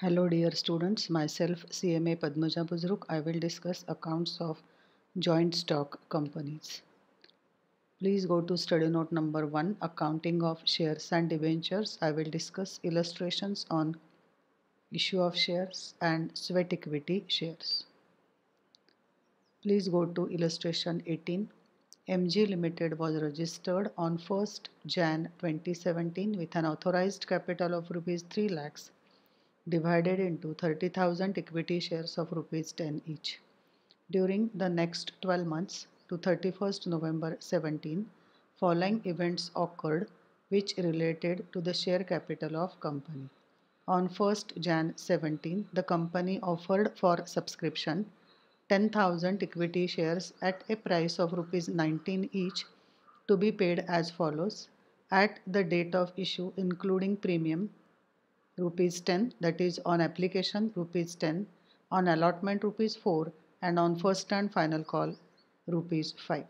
Hello dear students, myself CMA Padmaja Buzruk. I will discuss accounts of joint stock companies. Please go to study note number 1 accounting of shares and debentures. I will discuss illustrations on issue of shares and sweat equity shares. Please go to illustration 18. MG Limited was registered on 1st Jan 2017 with an authorized capital of rupees 3 lakhs divided into 30,000 equity shares of rupees 10 each. During the next 12 months to 31st November 17, following events occurred which related to the share capital of company. On 1st Jan 17, the company offered for subscription 10,000 equity shares at a price of rupees 19 each to be paid as follows at the date of issue including premium rupees 10 that is on application rupees 10 on allotment rupees 4 and on first and final call rupees 5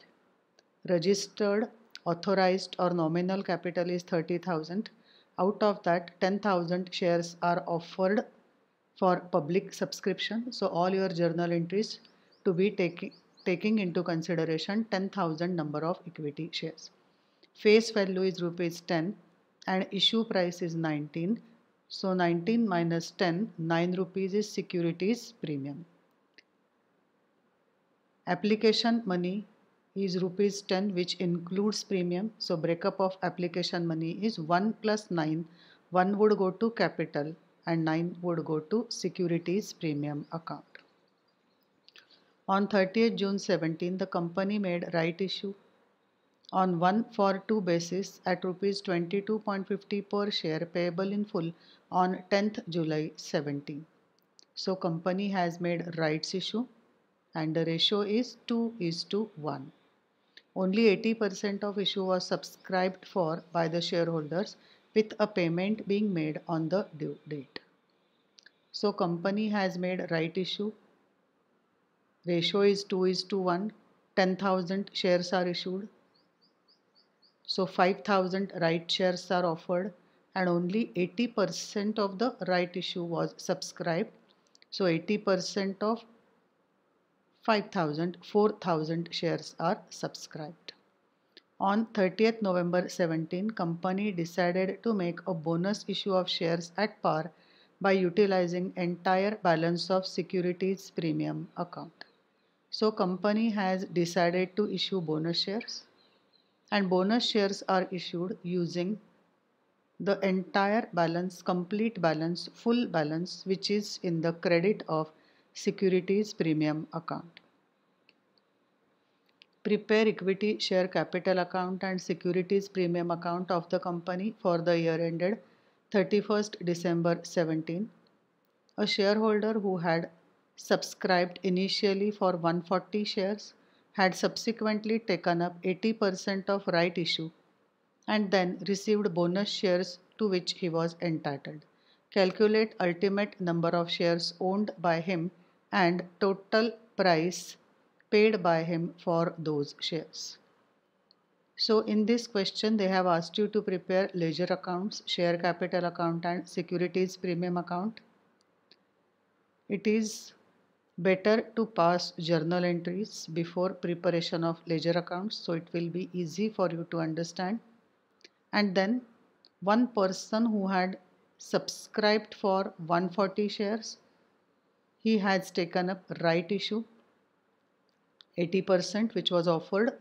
registered authorized or nominal capital is 30000 out of that 10000 shares are offered for public subscription. So all your journal entries to be taking taking into consideration 10000 number of equity shares. Face value is rupees 10 and issue price is 19 so 19 minus 10, 9 rupees is securities premium. Application money is rupees 10 which includes premium. So breakup of application money is 1 plus 9. 1 would go to capital and 9 would go to securities premium account. On 30th June 17, the company made right issue on 1 for 2 basis at rupees 22.50 per share payable in full on 10th July 17. So company has made rights issue and the ratio is 2 is to 1. Only 80% of issue was subscribed for by the shareholders with a payment being made on the due date. So company has made right issue. Ratio is 2 is to 1. 10,000 shares are issued so 5000 right shares are offered and only 80% of the right issue was subscribed. So 80% of 5000, 4000 shares are subscribed. On 30th November 17, company decided to make a bonus issue of shares at par by utilizing entire balance of securities premium account. So company has decided to issue bonus shares and bonus shares are issued using the entire balance, complete balance, full balance which is in the credit of securities premium account. Prepare equity share capital account and securities premium account of the company for the year ended 31st December 17. A shareholder who had subscribed initially for 140 shares had subsequently taken up 80% of right issue and then received bonus shares to which he was entitled. Calculate ultimate number of shares owned by him and total price paid by him for those shares. So in this question they have asked you to prepare ledger accounts, share capital account and securities premium account. It is better to pass journal entries before preparation of ledger accounts so it will be easy for you to understand. And then one person who had subscribed for 140 shares he has taken up right issue. 80% which was offered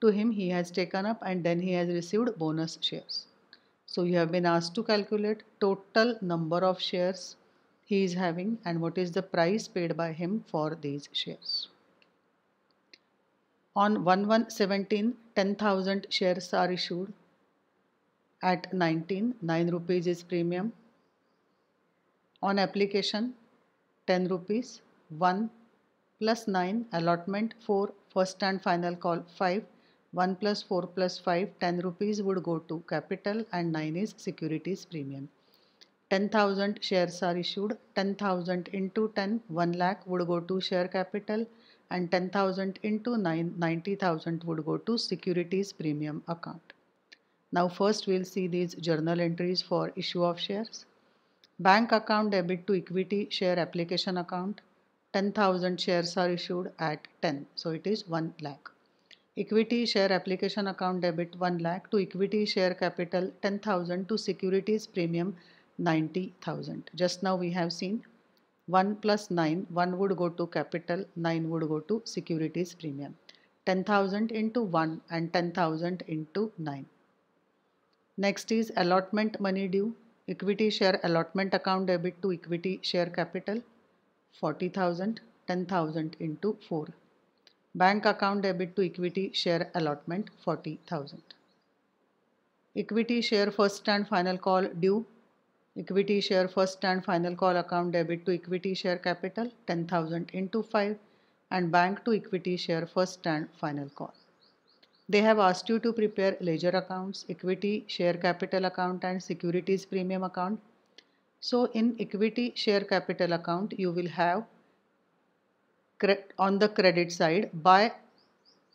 to him he has taken up and then he has received bonus shares. So you have been asked to calculate total number of shares he is having and what is the price paid by him for these shares. On 1117, 10,000 shares are issued at 19, 9 rupees is premium. On application, 10 rupees, 1 plus 9, allotment 4, first and final call 5, 1 plus 4 plus 5, 10 rupees would go to capital and 9 is securities premium. 10,000 shares are issued, 10,000 into 10, 1 lakh would go to share capital and 10,000 into 9, 90,000 would go to securities premium account. Now first we'll see these journal entries for issue of shares. Bank account debit to equity share application account. 10,000 shares are issued at 10. So it is 1 lakh. Equity share application account debit 1 lakh to equity share capital 10,000 to securities premium 90,000. Just now we have seen 1 plus 9, 1 would go to capital, 9 would go to securities premium. 10,000 into 1 and 10,000 into 9. Next is allotment money due. Equity share allotment account debit to equity share capital 40,000, 10,000 into 4. Bank account debit to equity share allotment 40,000. Equity share first and final call due equity share first and final call account debit to equity share capital 10000 into 5 and bank to equity share first and final call. They have asked you to prepare ledger accounts equity share capital account and securities premium account. So in equity share capital account you will have on the credit side by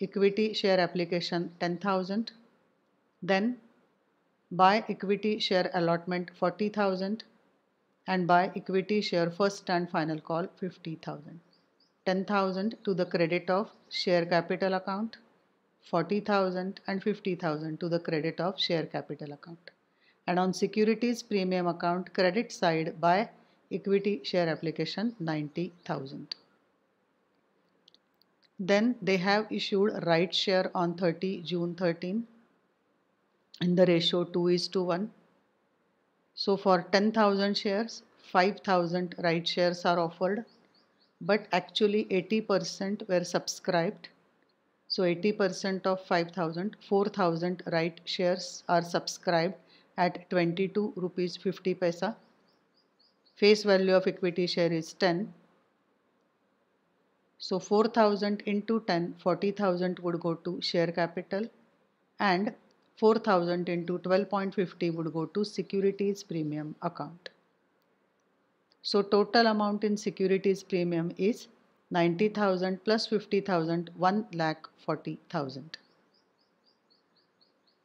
equity share application 10000 then by equity share allotment 40,000 and by equity share first and final call 50,000. 10,000 to the credit of share capital account, 40,000 and 50,000 to the credit of share capital account. And on securities premium account credit side by equity share application 90,000. Then they have issued right share on 30 June 13 in the ratio 2 is to 1. So for 10,000 shares, 5,000 right shares are offered, but actually 80% were subscribed. So 80% of 5,000, 4,000 right shares are subscribed at 22 rupees 50 paisa. Face value of equity share is 10. So 4,000 into 10, 40,000 would go to share capital and 4000 into 12.50 would go to securities premium account. So total amount in securities premium is 90,000 plus 50,000 1 lakh 40,000.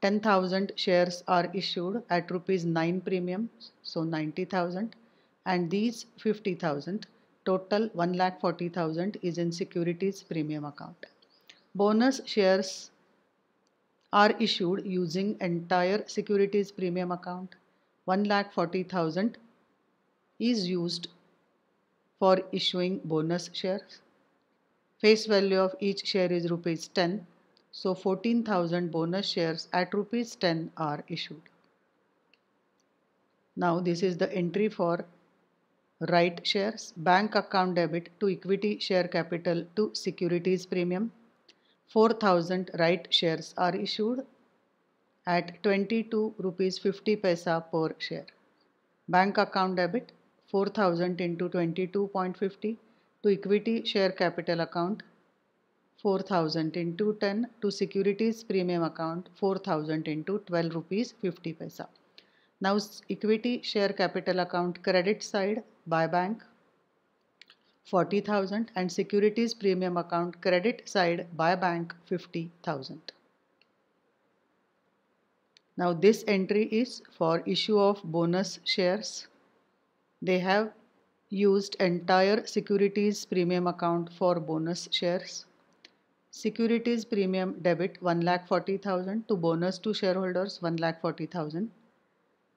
10,000 shares are issued at rupees 9 premium so 90,000 and these 50,000 total 1 lakh 40,000 is in securities premium account. Bonus shares are issued using entire securities premium account. 1 lakh 40,000 is used for issuing bonus shares. Face value of each share is rupees 10 so 14,000 bonus shares at rupees 10 are issued. Now this is the entry for right shares. Bank account debit to equity share capital to securities premium 4000 right shares are issued at 22 rupees 50 paisa per share. Bank account debit 4000 into 22.50 to equity share capital account 4000 into 10 to securities premium account 4000 into 12 rupees 50 paisa. Now equity share capital account credit side by bank 40,000 and securities premium account credit side by bank 50,000. Now this entry is for issue of bonus shares. They have used entire securities premium account for bonus shares. Securities premium debit 1,40,000 to bonus to shareholders 1,40,000.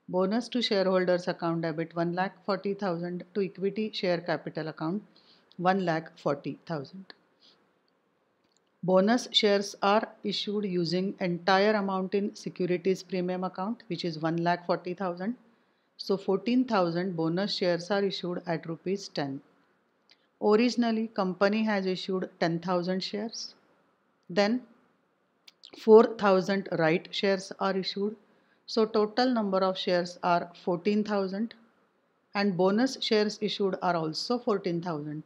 Bonus to shareholders account debit 1,40,000 to equity share capital account 1 lakh 40,000. Bonus shares are issued using entire amount in securities premium account which is 1 lakh 40,000. So 14,000 bonus shares are issued at rupees 10. Originally company has issued 10,000 shares. Then 4,000 right shares are issued. So total number of shares are 14,000 and bonus shares issued are also 14,000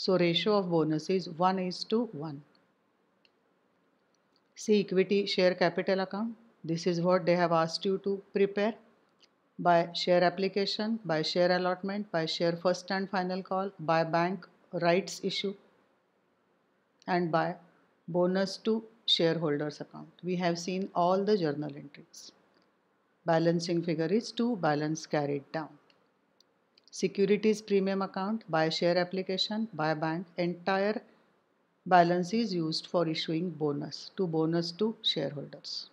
so ratio of bonus is 1 is to 1. See equity share capital account. This is what they have asked you to prepare by share application, by share allotment, by share first and final call, by bank rights issue and by bonus to shareholders account. We have seen all the journal entries. Balancing figure is 2 balance carried down. Securities premium account, by share application, by bank, entire balance is used for issuing bonus to bonus to shareholders.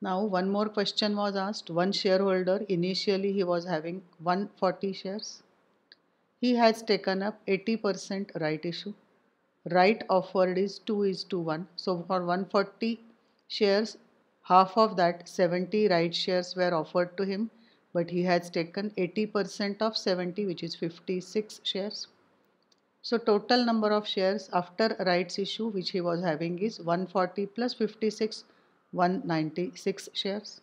Now one more question was asked. One shareholder initially he was having 140 shares. He has taken up 80% right issue. Right offered is 2 is to 1. So for 140 shares, half of that 70 right shares were offered to him but he has taken 80% of 70 which is 56 shares. So total number of shares after rights issue which he was having is 140 plus 56 196 shares.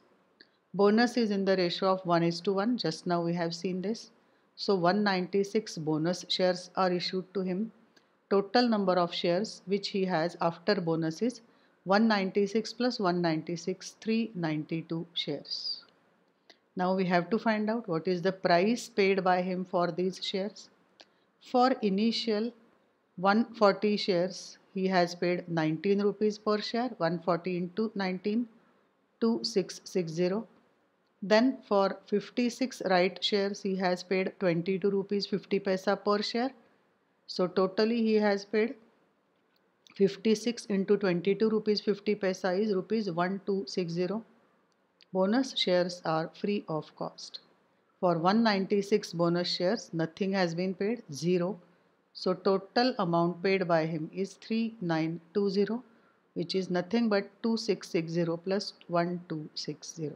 Bonus is in the ratio of 1 is to 1 just now we have seen this. So 196 bonus shares are issued to him. Total number of shares which he has after bonus is 196 plus 196 392 shares. Now we have to find out what is the price paid by him for these shares. For initial 140 shares, he has paid 19 rupees per share, 140 into 19, 2660. Then for 56 right shares, he has paid 22 rupees 50 paisa per share. So totally he has paid 56 into 22 rupees 50 paisa is rupees 1260 bonus shares are free of cost. For 196 bonus shares, nothing has been paid, 0. So total amount paid by him is 3920 which is nothing but 2660 plus 1260.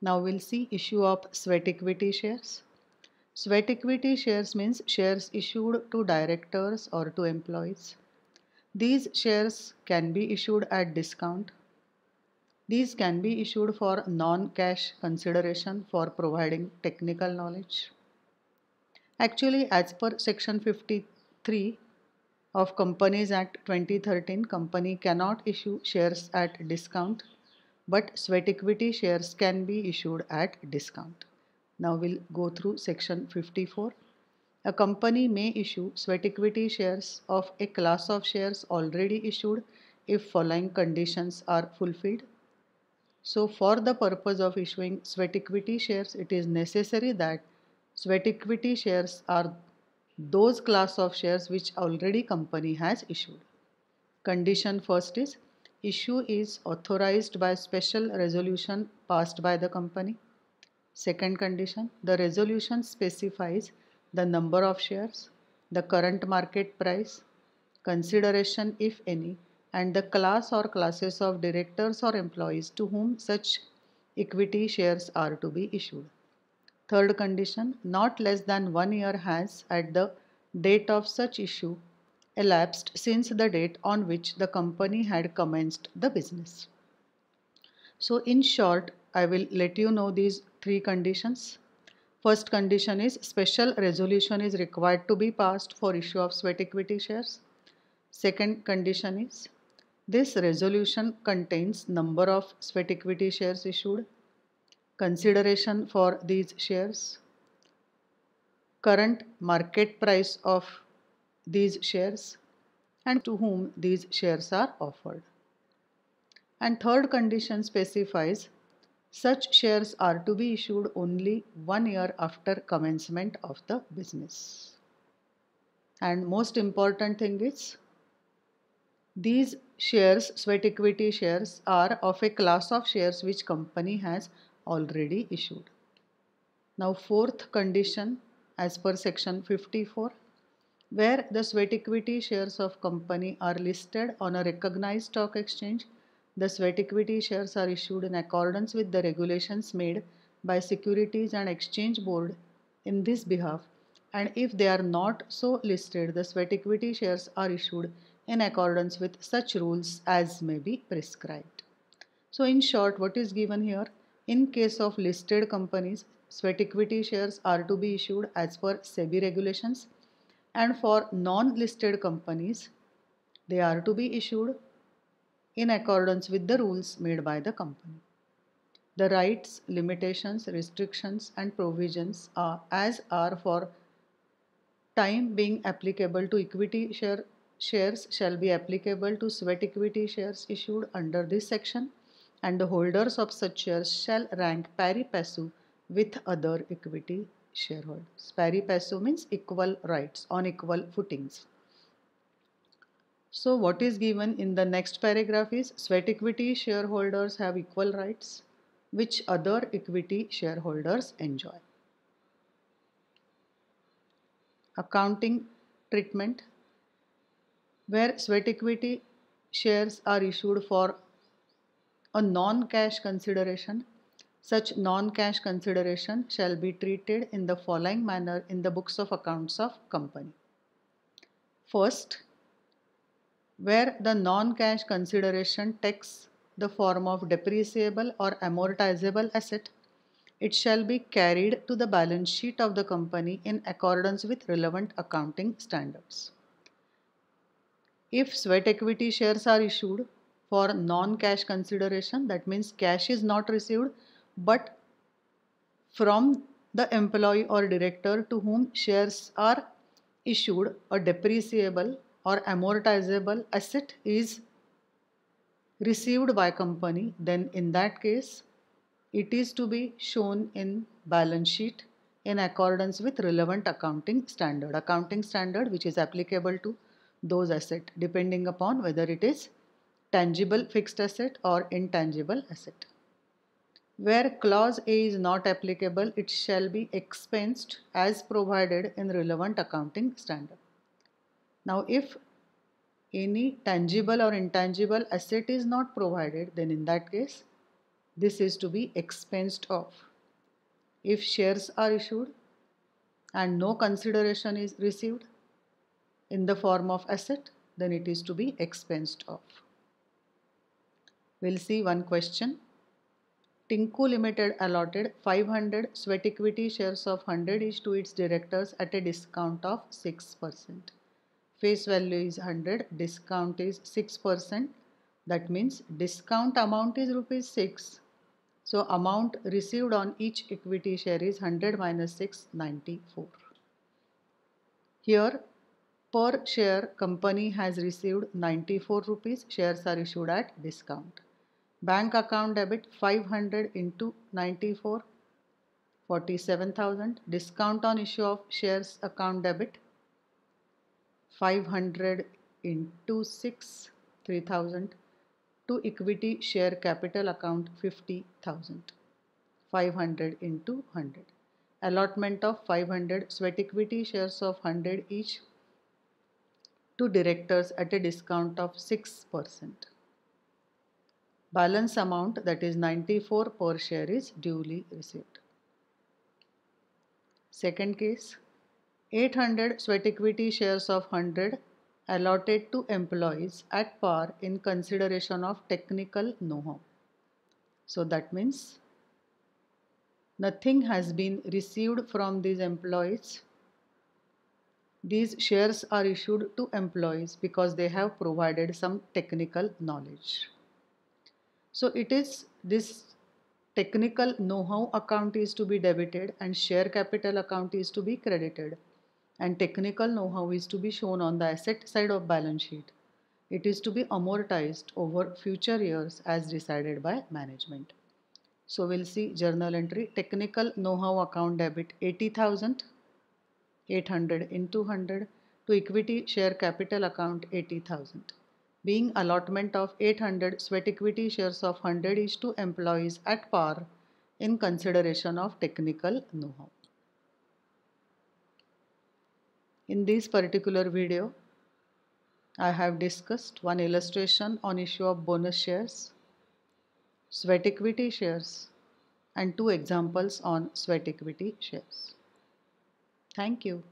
Now we'll see issue of sweat equity shares. Sweat equity shares means shares issued to directors or to employees. These shares can be issued at discount. These can be issued for non-cash consideration for providing technical knowledge. Actually, as per section 53 of Companies Act 2013, company cannot issue shares at discount, but sweat equity shares can be issued at discount. Now we'll go through section 54. A company may issue sweat equity shares of a class of shares already issued if following conditions are fulfilled. So for the purpose of issuing sweat equity shares, it is necessary that sweat equity shares are those class of shares which already company has issued. Condition first is issue is authorized by special resolution passed by the company. Second condition, the resolution specifies the number of shares, the current market price, consideration if any, and the class or classes of directors or employees to whom such equity shares are to be issued. Third condition, not less than one year has at the date of such issue elapsed since the date on which the company had commenced the business. So in short, I will let you know these three conditions. First condition is special resolution is required to be passed for issue of sweat equity shares. Second condition is this resolution contains number of sweat equity shares issued, consideration for these shares, current market price of these shares and to whom these shares are offered. And third condition specifies such shares are to be issued only one year after commencement of the business. And most important thing is these shares, sweat equity shares, are of a class of shares which company has already issued. Now fourth condition as per section 54 where the sweat equity shares of company are listed on a recognized stock exchange the sweat equity shares are issued in accordance with the regulations made by Securities and Exchange Board in this behalf. And if they are not so listed the sweat equity shares are issued in accordance with such rules as may be prescribed. So in short what is given here? In case of listed companies sweat equity shares are to be issued as per SEBI regulations. And for non-listed companies they are to be issued in accordance with the rules made by the company. The rights, limitations, restrictions and provisions are as are for time being applicable to equity share shares shall be applicable to sweat equity shares issued under this section and the holders of such shares shall rank pari passu with other equity shareholders. Pari passu means equal rights on equal footings. So what is given in the next paragraph is sweat equity shareholders have equal rights which other equity shareholders enjoy. Accounting treatment where sweat equity shares are issued for a non-cash consideration such non-cash consideration shall be treated in the following manner in the books of accounts of company. First, where the non-cash consideration takes the form of depreciable or amortizable asset, it shall be carried to the balance sheet of the company in accordance with relevant accounting standards. If sweat equity shares are issued for non-cash consideration, that means cash is not received, but from the employee or director to whom shares are issued, a depreciable or amortizable asset is received by company then in that case it is to be shown in balance sheet in accordance with relevant accounting standard. Accounting standard which is applicable to those asset depending upon whether it is tangible fixed asset or intangible asset. Where clause A is not applicable it shall be expensed as provided in relevant accounting standard now, if any tangible or intangible asset is not provided, then in that case, this is to be expensed off. If shares are issued and no consideration is received in the form of asset, then it is to be expensed off. We'll see one question. Tinku Limited allotted 500 sweat equity shares of 100 each to its directors at a discount of 6% face value is 100 discount is 6% that means discount amount is rupees 6 so amount received on each equity share is 100 minus 694 here per share company has received 94 rupees shares are issued at discount. Bank account debit 500 into 94 47000 discount on issue of shares account debit 500 into 6 3000 to equity share capital account 50000 500 into 100 allotment of 500 sweat equity shares of 100 each. To directors at a discount of 6% balance amount that is 94 per share is duly received. Second case 800 sweat equity shares of 100 allotted to employees at par in consideration of technical know-how. So that means nothing has been received from these employees. These shares are issued to employees because they have provided some technical knowledge. So it is this technical know-how account is to be debited and share capital account is to be credited and technical know-how is to be shown on the asset side of balance sheet. It is to be amortized over future years as decided by management. So we'll see journal entry technical know-how account debit 80,000 800 into 100 to equity share capital account 80,000 being allotment of 800 sweat equity shares of 100 each to employees at par in consideration of technical know-how. In this particular video, I have discussed one illustration on issue of bonus shares, sweat equity shares and two examples on sweat equity shares. Thank you.